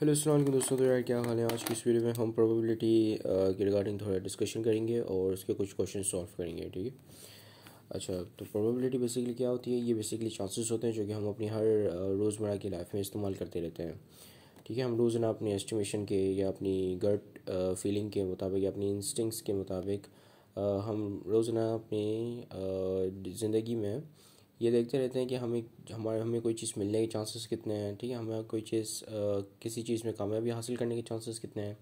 Hello अस्सलाम दोस्तों तो यार क्या हाल है? आज की इस वीडियो में हम प्रोबेबिलिटी के रिगार्डिंग थोड़ा डिस्कशन करेंगे और उसके कुछ क्वेश्चन सॉल्व करेंगे, ठीक है? अच्छा तो प्रोबेबिलिटी बेसिकली क्या होती है? ये बेसिकली चांसेस होते हैं जो कि हम अपनी हर रोज़मर्रा की लाइफ में इस्तेमाल करते रहते हैं, ठीक है? हम रोज़ाना अपने एस्टिमेशन के या अपनी गट फीलिंग के मुताबिक या अपनी इंस्टिंक्ट्स के मुताबिक हम रोज़ाना अपनी ज़िंदगी में ये देखते रहते हैं कि हमें, हमारे, हमें कोई चीज़ मिलने के चांसेस कितने हैं, ठीक है? हमें कोई चीज़ किसी चीज़ में कामयाबी हासिल करने के चांसेस कितने हैं,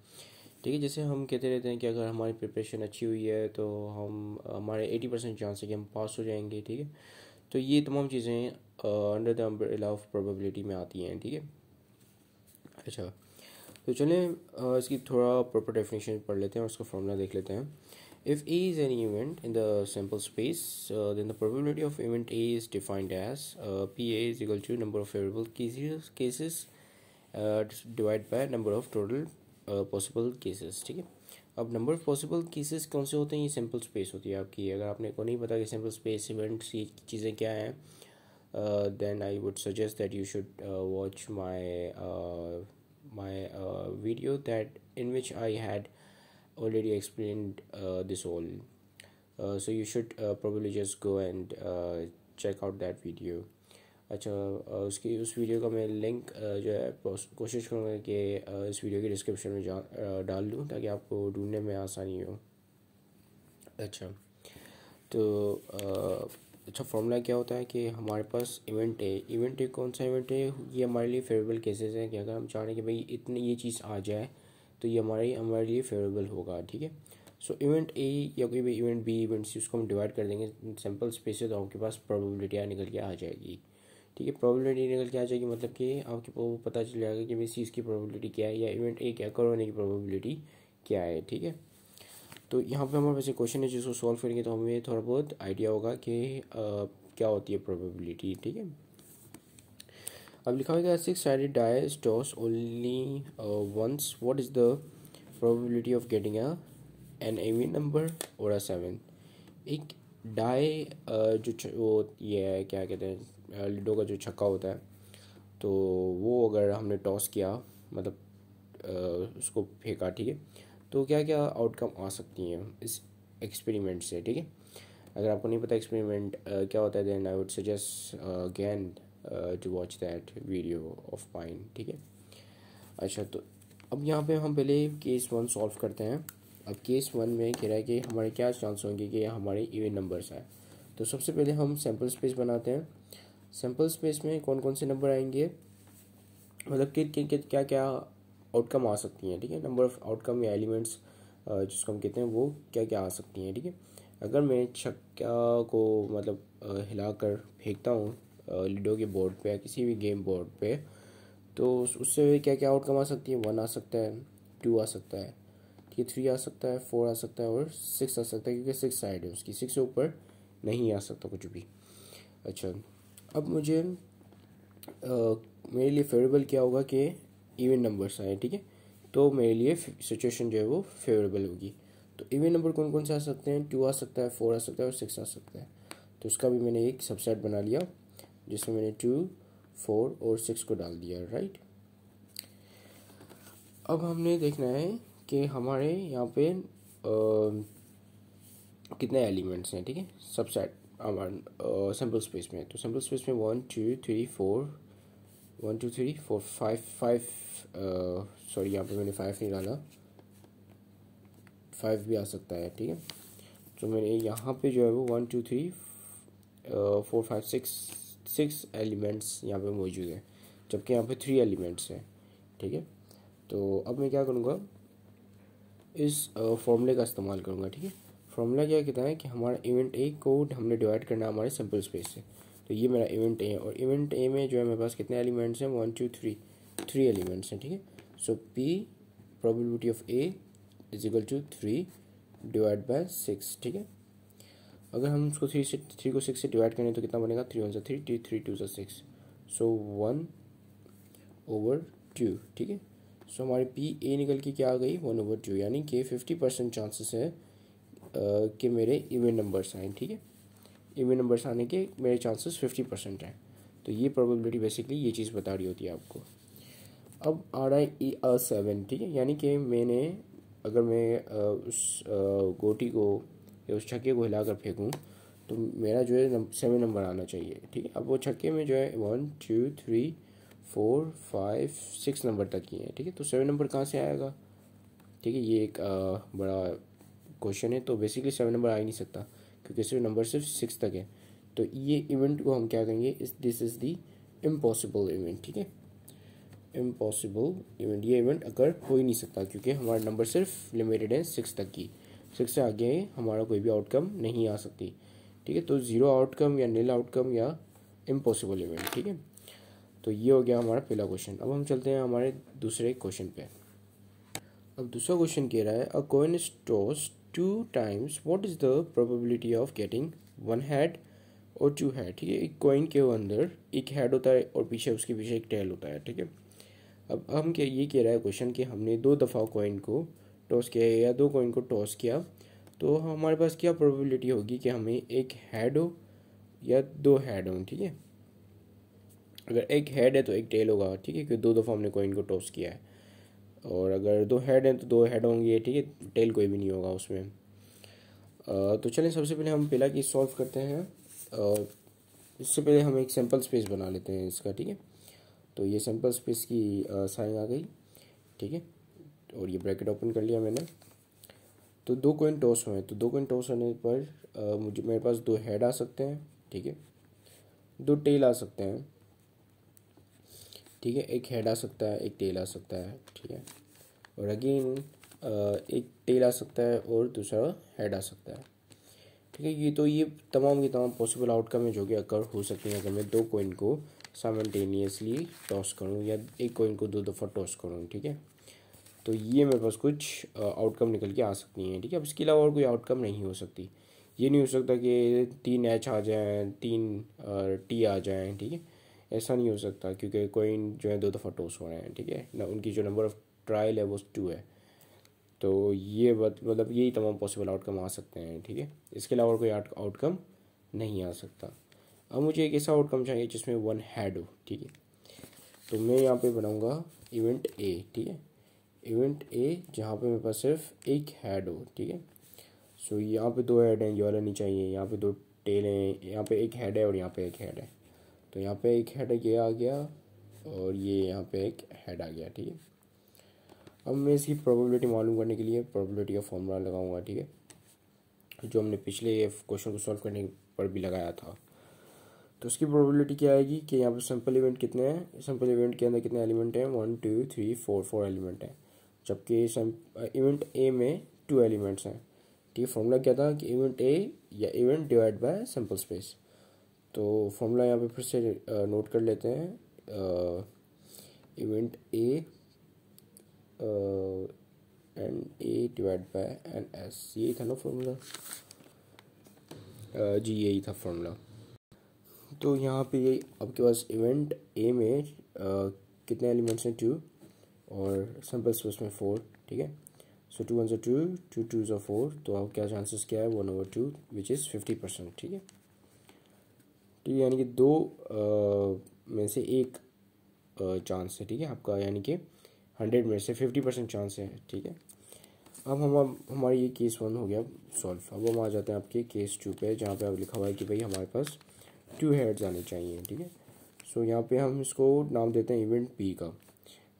ठीक है? जैसे हम कहते रहते हैं कि अगर हमारी प्रिपरेशन अच्छी हुई है तो हम, हमारे एटी परसेंट चांस है कि हम पास हो जाएँगे, ठीक है? तो ये तमाम चीज़ें under the umbrella of probability में आती हैं, ठीक है? अच्छा तो चलें इसकी थोड़ा प्रॉपर डेफिनेशन पढ़ लेते हैं और उसका फॉर्मूला देख लेते हैं। If A is an event in the sample space, uh, then the probability of event A is defined as uh, PA is equal to number of variable cases cases uh, divided by number of total uh, possible cases ठीक है अब number of possible cases कौन से होते हैं ये sample space होती है आपकी अगर आपने को नहीं पता कि सैम्पल स्पेस इवेंट्स ये चीज़ें क्या हैं then I would suggest that you should watch my my video that in which I had already explained uh, this all. Uh, so you should uh, probably just go and uh, check out that video. अच्छा uh, उसकी उस video का मैं link uh, जो है कोशिश करूँगा कि इस वीडियो के डिस्क्रिप्शन में जा डाल दूँ ताकि आपको ढूँढने में आसानी हो। अच्छा तो अच्छा फॉर्मूला क्या होता है कि हमारे पास इवेंट है। इवेंट है कौन सा इवेंट है? ये हमारे लिए फेवरेबल केसेस हैं कि अगर हम चाह रहे हैं कि भाई इतनी ये चीज़ आ जाए तो ये हमारे हमारे लिए फेवरेबल होगा, ठीक है? सो इवेंट ए या कोई भी इवेंट बी इवेंट सी उसको हम डिवाइड कर देंगे सिंपल स्पेस तो आपके पास प्रोबेबिलिटी निकल के आ जाएगी, ठीक है? प्रोबेबिलिटी निकल के आ जाएगी मतलब कि आपके वो पता चल जाएगा कि भाई सी इसकी प्रोबेबिलिटी क्या है या इवेंट ए क्या करो होने की प्रोबेबिलिटी क्या है, ठीक है? तो यहाँ पे हमारे पास एक क्वेश्चन है जिसको सॉल्व करेंगे तो हमें थोड़ा बहुत आइडिया होगा कि क्या होती है प्रोबेबिलिटी ठीक है? अब लिखा हुआ है six sided die toss only once what is the probability of getting a an even number और अ सेवन एक डाई uh, जो वो ये है क्या कहते हैं लिडो का जो छक्का होता है तो वो अगर हमने टॉस किया मतलब uh, उसको फेंका ठीक है? तो क्या क्या आउटकम आ सकती हैं इस एक्सपेरिमेंट से ठीक है? अगर आपको नहीं पता एक्सपेरिमेंट uh, क्या होता है then I would suggest again to watch that video of pine ठीक है? अच्छा तो अब यहाँ पे हम पहले केस वन सॉल्व करते हैं। अब केस वन में कह रहा है कि हमारे क्या चांस होंगे कि हमारे इवन नंबर्स आए। तो सबसे पहले हम सैंपल स्पेस बनाते हैं। सैंपल स्पेस में कौन कौन से नंबर आएँगे? मतलब कि, क्या क्या आउटकम आ सकती हैं ठीक है? नंबर ऑफ़ आउटकम या एलिमेंट्स जिसको हम कहते हैं वो क्या क्या आ सकती हैं ठीक है? अगर मैं छक्का को मतलब हिलाकर फेंकता हूँ लीडो के बोर्ड पे या किसी भी गेम बोर्ड पे तो उससे क्या क्या आउटकम आ सकती है? वन आ सकता है टू आ सकता है ठीक है थ्री आ सकता है फोर आ सकता है और सिक्स आ सकता है क्योंकि सिक्स साइड है उसकी सिक्स से ऊपर नहीं आ सकता कुछ भी। अच्छा अब मुझे आ, मेरे लिए फेवरेबल क्या होगा कि इवन नंबर्स आए ठीक है? तो मेरे लिए सिचुएशन जो है वो फेवरेबल होगी। तो इवन नंबर कौन कौन से आ सकते हैं? टू आ सकता है फोर आ सकता है और सिक्स आ सकता है। तो उसका भी मैंने एक सबसेट बना लिया। जिसमें मैंने टू फोर और सिक्स को डाल दिया राइट अब हमने देखना है कि हमारे यहाँ पे आ, कितने एलिमेंट्स हैं ठीक है? सबसेट हमारे सिंपल स्पेस में। तो सिंपल स्पेस में one two three four one two three four five five sorry यहाँ पे मैंने फाइव नहीं डाला। फाइव भी आ सकता है ठीक है? तो मैंने यहाँ पे जो है वो one two three four five six six elements यहाँ पे मौजूद हैं, जबकि यहाँ पे थ्री एलिमेंट्स हैं, ठीक है? तो अब मैं क्या करूँगा? इस फॉर्मूले का इस्तेमाल करूँगा, ठीक है? फॉर्मूला क्या कहता है कि हमारा इवेंट ए को हमने डिवाइड करना है हमारे सिंपल स्पेस से। तो ये मेरा इवेंट ए है और इवेंट ए में जो है मेरे पास कितने एलिमेंट्स हैं? One two three three elements हैं, ठीक है? So P probability of A is equal to three divide by six ठीक है? अगर हम उसको थ्री से थ्री को सिक्स से डिवाइड करें तो कितना बनेगा? थ्री वन से थ्री टी थ्री टू से six so one over two ठीक है? सो हमारी पी ए निकल के क्या आ गई? वन ओवर टू यानी कि फिफ्टी परसेंट चांसेस है कि मेरे इवन नंबर्स आए, ठीक है? इवन नंबर्स आने के मेरे चांसेस फिफ्टी परसेंट हैं। तो ये प्रोबेबिलिटी बेसिकली ये चीज़ बता रही होती है आपको। अब आ रहा है ई अ सेवन ठीक है? यानी कि मैंने, अगर मैं उस गोटी को या उस छक्के को हिलाकर फेंकूँ तो मेरा जो है सेवन नंबर आना चाहिए ठीक है? अब वो छक्के में जो है one two three four five six number तक ही है ठीक है? तो सेवन नंबर कहाँ से आएगा? ठीक है ये एक आ, बड़ा क्वेश्चन है तो बेसिकली सेवन नंबर आ ही नहीं सकता क्योंकि सिर्फ़ नंबर सिर्फ़ सिक्स तक है। तो ये इवेंट को हम क्या कहेंगे इस this is the impossible event ठीक है? इम्पॉसिबल इवेंट ये इवेंट अगर हो ही नहीं सकता क्योंकि हमारा नंबर सिर्फ़ लिमिटेड है सिक्स तक की। सिक्स से आगे हमारा कोई भी आउटकम नहीं आ सकती। ठीक है तो ज़ीरो आउटकम या नील आउटकम या इम्पॉसिबल इवेंट ठीक है? तो ये हो गया हमारा पहला क्वेश्चन अब हम चलते हैं हमारे दूसरे क्वेश्चन पे। अब दूसरा क्वेश्चन कह रहा है a coin is toss two times what is the probability of getting one head और टू हेड ठीक है, एक कॉइन के अंदर एक हेड होता है और पीछे उसके पीछे एक टेल होता है, ठीक है? अब हम क्या, ये कह रहा है क्वेश्चन कि हमने दो दफ़ा कॉइन को टॉस किया या दो कॉइन को टॉस किया तो हमारे पास क्या प्रोबेबिलिटी होगी कि हमें एक हेड हो या दो हेड हों, ठीक है? अगर एक हेड है तो एक टेल होगा, ठीक है? क्योंकि दो दफ़ा हमने कॉइन को टॉस किया है। और अगर दो हेड हैं तो दो हेड होंगे, ठीक है? टेल कोई भी नहीं होगा उसमें। तो चलें, सबसे पहले हम पहला की सॉल्व करते हैं। और इससे पहले हम एक सैंपल स्पेस बना लेते हैं इसका, ठीक है? तो ये सैंपल स्पेस की साइन आ गई, ठीक है? और ये ब्रैकेट ओपन कर लिया मैंने। तो दो कोइन टॉस हुए तो दो कोइन टॉस होने पर आ, मुझे मेरे पास दो हेड आ सकते हैं ठीक है? दो टेल आ सकते हैं। ठीक है? एक हेड आ सकता है एक टेल आ सकता है ठीक है? और अगेन एक टेल आ सकता है और दूसरा हेड आ सकता है। ठीक है? ये तो ये तमाम की तमाम पॉसिबल आउटकम है जो कि अगर हो सकती हैं अगर मैं दो कोइन को सामल्टेनियसली टॉस करूँ या एक कोइन को दो दफ़ा टॉस करूँ ठीक है? तो ये मेरे पास कुछ आउटकम निकल के आ सकती हैं, ठीक है? अब इसके अलावा और कोई आउटकम नहीं हो सकती। ये नहीं हो सकता कि तीन एच आ जाएँ, तीन टी आ जाएँ, ठीक है? ऐसा नहीं हो सकता, क्योंकि कोइन जो है दो दफ़ा टॉस हो रहे हैं, ठीक है? ना, उनकी जो नंबर ऑफ़ ट्रायल है, वो टू है। तो ये मतलब यही तमाम पॉसिबल आउटकम आ सकते हैं, ठीक है? इसके अलावा और कोई आउटकम नहीं आ सकता। अब मुझे एक ऐसा आउटकम चाहिए जिसमें वन हैड हो, ठीक है? तो मैं यहाँ पे बनाऊँगा इवेंट ए ठीक है? इवेंट ए जहाँ पे मेरे पास सिर्फ़ एक हेड हो, ठीक है? सो यहाँ पे दो हेड हैं ये वाला नहीं चाहिए, यहाँ पे दो टेल हैं, यहाँ पे एक हेड है और यहाँ पे एक हेड है। तो यहाँ पे एक हेड ये आ गया और ये यहाँ पे एक हेड आ गया, ठीक है? अब मैं इसकी प्रोबेबिलिटी मालूम करने के लिए प्रोबेबिलिटी का फॉर्मूला लगाऊँगा, ठीक है? जो हमने पिछले क्वेश्चन को सॉल्व करने पर भी लगाया था। तो उसकी प्रोबेबिलिटी क्या आएगी कि यहाँ पर सिंपल इवेंट कितने हैं? सिंपल इवेंट के अंदर कितने एलिमेंट हैं? One two three four four element हैं। जबकि इवेंट ए में टू एलिमेंट्स हैं। ठीक है फॉर्मूला क्या था कि इवेंट ए या event divide by simple space तो फॉर्मूला यहाँ पे फिर से नोट कर लेते हैं। Event A N A divide by N S यही था ना फॉर्मूला जी यही था फॉर्मूला तो यहाँ पे ये आपके पास इवेंट ए में आ, कितने एलिमेंट्स हैं? टू और सिंपल स्पेस में फोर ठीक है? सो टू वन जो टू टू टू जो फोर तो आप क्या चांसेस क्या है? One over two which is fifty percent ठीक है? ठीक है यानी कि दो आ, में से एक चांस है ठीक है? आपका यानी कि हंड्रेड में से फिफ्टी परसेंट चांस है ठीक है? अब हम हमारा ये केस वन हो गया सॉल्व अब हम आ जाते हैं आपके केस टू पे जहाँ पे अब लिखा हुआ है कि भाई हमारे पास टू हेड्स आने चाहिए ठीक है? सो यहाँ पे हम इसको नाम देते हैं इवेंट पी का।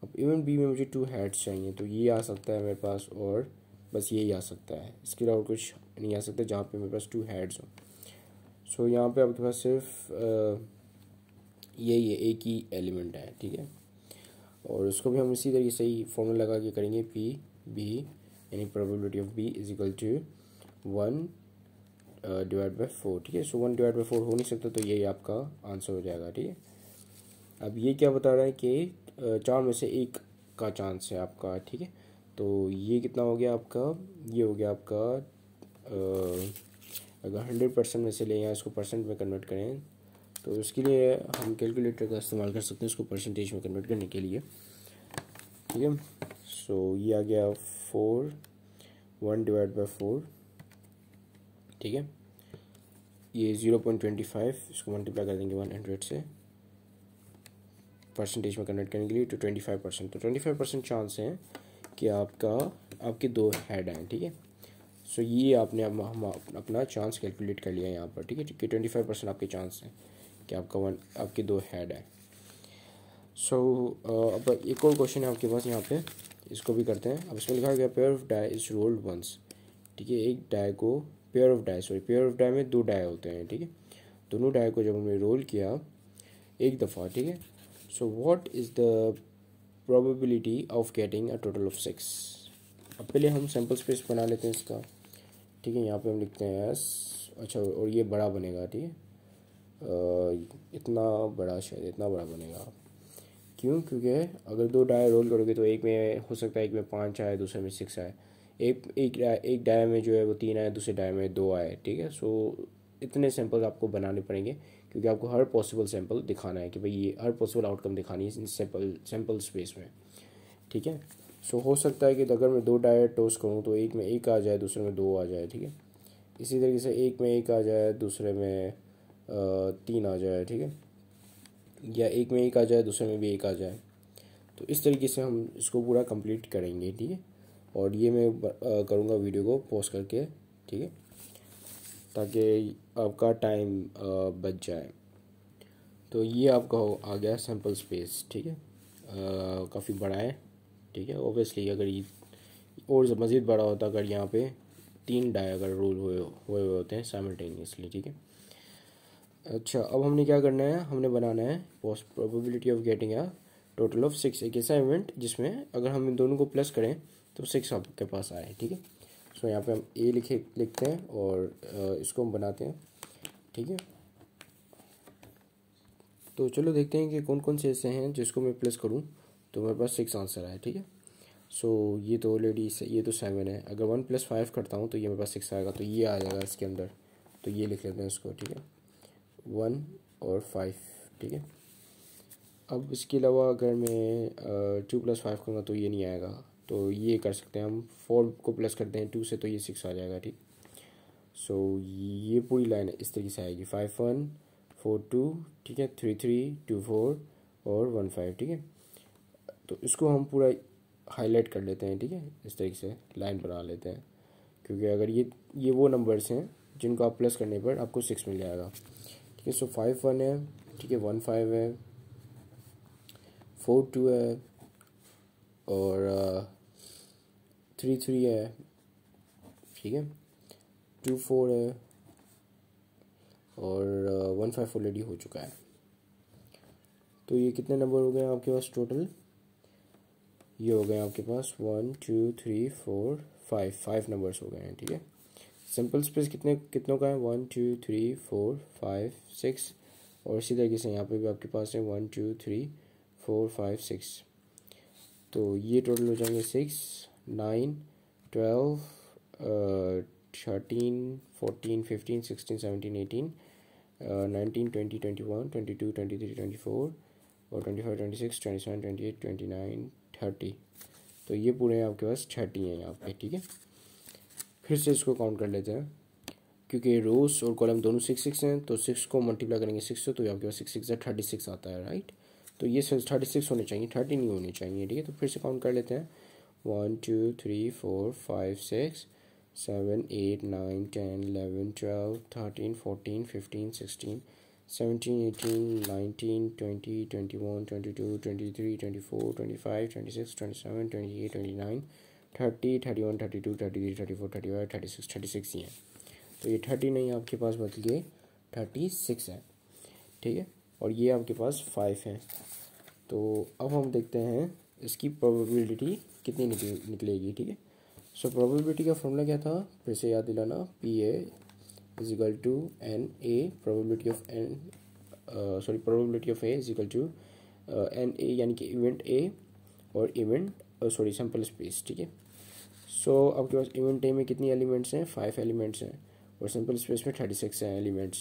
अब इवेंट बी में मुझे टू हेड्स चाहिए तो ये आ सकता है मेरे पास और बस यही आ सकता है। इसके अलावा कुछ नहीं आ सकता जहाँ पे मेरे पास टू हेड्स हों। सो यहाँ पे आपके पास सिर्फ़ यही है, एक ही एलिमेंट है, ठीक है? और उसको भी हम इसी तरीके से ही फॉर्मूला लगा के करेंगे पी बी यानी probability of B is equal to one divide by four ठीक है? So one divide by four हो नहीं सकता तो यही आपका आंसर हो जाएगा, ठीक है? अब ये क्या बता रहा है कि चार में से एक का चांस है आपका, ठीक है? तो ये कितना हो गया आपका? ये हो गया आपका अगर हंड्रेड परसेंट में से लें या इसको परसेंट में कन्वर्ट करें तो उसके लिए हम कैलकुलेटर का इस्तेमाल कर सकते हैं इसको परसेंटेज में कन्वर्ट करने के लिए, ठीक है? सो ये आ गया four one divide by four ठीक है? ये ज़ीरो पॉइंट ट्वेंटी फाइव इसको मल्टीप्लाई कर देंगे वन हंड्रेड से। परसेंटेज में कन्वर्ट करने के लिए टू ट्वेंटी फाइव परसेंट तो ट्वेंटी फाइव परसेंट चांस है कि आपका आपके दो हेड हैं ठीक है? सो ये आपने हम, हम अपना चांस कैलकुलेट कर लिया यहाँ पर ठीक है? कि ट्वेंटी फाइव परसेंट आपके चांस हैं कि आपका वन आपके दो हेड हैं सो अब एक और क्वेश्चन है आपके पास यहाँ पे इसको भी करते हैं। अब इसमें लिखा गया pair of die is rolled once ठीक है? एक डाई को pair of die sorry pair of die में दो डाई होते हैं ठीक है? दोनों डाई को जब हमने रोल किया एक दफ़ा ठीक है? So what is the probability of getting a total of six अब पहले हम सैंपल स्पेस बना लेते हैं इसका। ठीक है, यहाँ पे हम लिखते हैं एस अच्छा और ये बड़ा बनेगा, ठीक है? इतना बड़ा शायद, इतना बड़ा बनेगा। क्यों? क्योंकि अगर दो डाय रोल करोगे तो एक में हो सकता है एक में पाँच आए, दूसरे में सिक्स आए। एक एक एक डाय में जो है वो तीन आए, दूसरे डाय में दो आए, ठीक है? सो इतने सैंपल आपको बनाने पड़ेंगे। क्योंकि आपको हर पॉसिबल सैंपल दिखाना है कि भाई ये हर पॉसिबल आउटकम दिखानी है इन सैंपल सैंपल स्पेस में। ठीक है? सो हो सकता है कि अगर मैं दो डायर टोस करूँ तो एक में एक आ जाए, दूसरे में दो आ जाए, ठीक है? इसी तरीके से एक में एक आ जाए, दूसरे में तीन आ जाए, ठीक है? या एक में एक आ जाए, दूसरे में भी एक आ जाए। तो इस तरीके से हम इसको पूरा कंप्लीट करेंगे, ठीक है? और ये मैं करूँगा वीडियो को पोस्ट करके, ठीक है? ताकि आपका टाइम बच जाए। तो ये आपका हो, आ गया सैंपल स्पेस ठीक है? काफ़ी बड़ा है, ठीक है? ओबियसली अगर ये और मज़ीद बड़ा होता, अगर यहाँ पे तीन डाई अगर रोल हुए हुए हुए होते हैं साइमल्टेनियसली ठीक है? अच्छा अब हमने क्या करना है? हमने बनाना है post probability of getting a total of six एक ऐसा इवेंट जिसमें अगर हम इन दोनों को प्लस करें तो सिक्स आपके पास आए, ठीक है? सो यहाँ पे हम ए लिखे लिखते हैं और इसको हम बनाते हैं। ठीक है? तो चलो देखते हैं कि कौन कौन से ऐसे हैं जिसको मैं प्लस करूँ। तो मेरे पास सिक्स आंसर आया ठीक है? सो so, ये तो ऑलरेडी ये तो सेवन है। अगर वन प्लस फाइव करता हूँ तो ये मेरे पास सिक्स आएगा। तो ये आ जाएगा इसके अंदर। तो ये लिख लेते हैं इसको ठीक है? वन और फाइव ठीक है? अब इसके अलावा अगर मैं टू प्लस फाइव करूँगा तो ये नहीं आएगा। तो ये कर सकते हैं हम। फोर को प्लस करते हैं टू से तो ये सिक्स आ जाएगा ठीक? सो so, ये पूरी लाइन इस तरीके से आएगी। फाइव वन फोर टू ठीक है? थ्री थ्री टू फोर और वन फाइव ठीक है? तो इसको हम पूरा हाईलाइट कर लेते हैं ठीक है? इस तरीके से लाइन बना लेते हैं। क्योंकि अगर ये ये वो नंबर्स हैं जिनको आप प्लस करने पर आपको सिक्स मिल जाएगा। ठीक है? सो फाइव वन है ठीक है? वन फाइव है फोर टू है और थ्री थ्री है। ठीक है? टू फोर है। और वन फाइव ऑलरेडी हो चुका है। तो ये कितने नंबर हो गए आपके पास टोटल ये हो गए आपके पास one two three four five five numbers हो गए हैं, ठीक है? सिंपल स्पेस कितने, कितनों का है? One two three four five six और इसी तरीके से यहाँ पे भी आपके पास है one two three four five six तो ये टोटल हो जाएँगे six nine twelve thirteen fourteen fifteen sixteen seventeen eighteen nineteen twenty twenty one twenty two twenty three twenty four और twenty five twenty six twenty seven twenty eight twenty nine thirty तो ये पूरे हैं आपके पास thirty हैं यहाँ पे, ठीक है? फिर से इसको काउंट कर लेते हैं। क्योंकि रोज और कॉलम दोनों सिक्स सिक्स हैं तो सिक्स को मल्टीप्लाई करेंगे सिक्स से तो ये आपके पास सिक्स सिक्स थर्टी सिक्स आता है राइट तो ये थर्टी सिक्स होने चाहिए थर्टी नहीं होने चाहिए, ठीक है? तो फिर से काउंट कर लेते हैं। One two three four five six seven eight nine ten eleven twelve thirteen fourteen fifteen sixteen 17, 18, 19, 20, 21, 22, 23, 24, 25, 26, 27, 28, 29, 30, 31, 32, 33, 34, 35, 36, 36 ही हैं। तो ये 30 नहीं आपके पास बच गए 36 है। ठीक है? और ये आपके पास फाइव है। तो अब हम देखते हैं इसकी प्रोबेबिलिटी कितनी निकले निकलेगी ठीक है? सो प्रोबेबिलिटी का फॉर्मूला क्या था? फिर से याद दिलाना P A to n a probability of n uh, sorry probability of a is equal to uh, यानी कि इवेंट ए और इवेंट सॉरी सैंपल स्पेस ठीक है? सो आपके पास इवेंट ए में कितनी एलिमेंट्स हैं? फाइव एलिमेंट्स हैं और सैंपल स्पेस में थर्टी सिक्स हैं एलिमेंट्स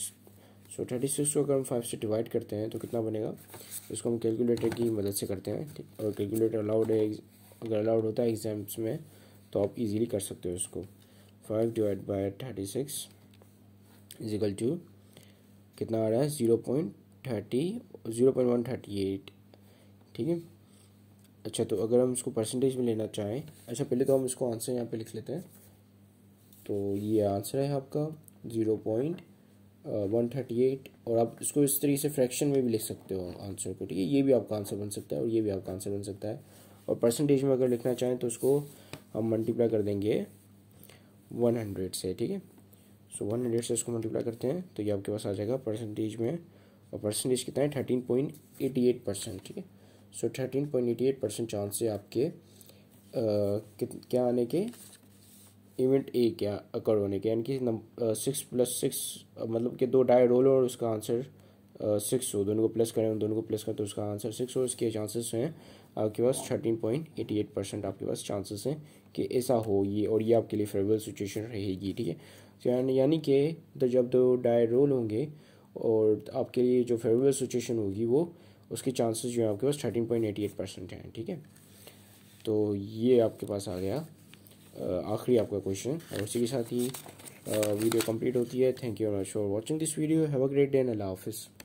सो थर्टी सिक्स को अगर हम फाइव से डिवाइड करते हैं तो कितना बनेगा? इसको हम कैलकुलेटर की मदद से करते हैं और कैलकुलेटर अलाउड है अगर अलाउड होता है एग्ज़ाम्स में तो आप इजीली कर सकते हो इसको। Five divide by thirty six is equal to कितना आ रहा है? Zero point thirty zero point one thirty eight ठीक है? अच्छा तो अगर हम इसको परसेंटेज में लेना चाहें अच्छा पहले तो हम इसको आंसर यहाँ पे लिख लेते हैं। तो ये आंसर है आपका zero point one thirty eight और आप इसको इस तरीके से फ्रैक्शन में भी लिख सकते हो आंसर को। ठीक है? ये भी आपका आंसर बन सकता है और ये भी आपका आंसर बन सकता है। और परसेंटेज में अगर लिखना चाहें तो उसको हम मल्टीप्लाई कर देंगे वन हंड्रेड से ठीक है? सो वन हंड्रेड से इसको मल्टीप्लाई करते हैं तो ये आपके पास आ जाएगा परसेंटेज में और परसेंटेज कितना है? Thirteen point eighty eight percent ठीक है? So thirteen point eighty eight percent chance है आपके आ, क्या आने के इवेंट ए क्या अकर होने के यानी कि सिक्स प्लस सिक्स मतलब कि दो डाई रोल और उसका आंसर सिक्स हो, दोनों को प्लस करें, दोनों को प्लस करें तो उसका आंसर सिक्स हो, इसके चांसेस हैं आपके पास thirteen point eighty eight percent आपके पास चांसेस हैं कि ऐसा हो ये और ये आपके लिए फेवरेबल सिचुएशन रहेगी, ठीक है? तो यानी कि तो जब दो डाई रोल होंगे और आपके लिए जो फेवरेबल सिचुएशन होगी वो, उसके चांसेस जो है आपके पास thirteen point eighty eight percent हैं, ठीक है? तो ये आपके पास आ गया आखिरी आपका क्वेश्चन और उसी के साथ ही वीडियो कंप्लीट होती है। Thank you very much for watching this video have a great day and अल्लाह हाफिज़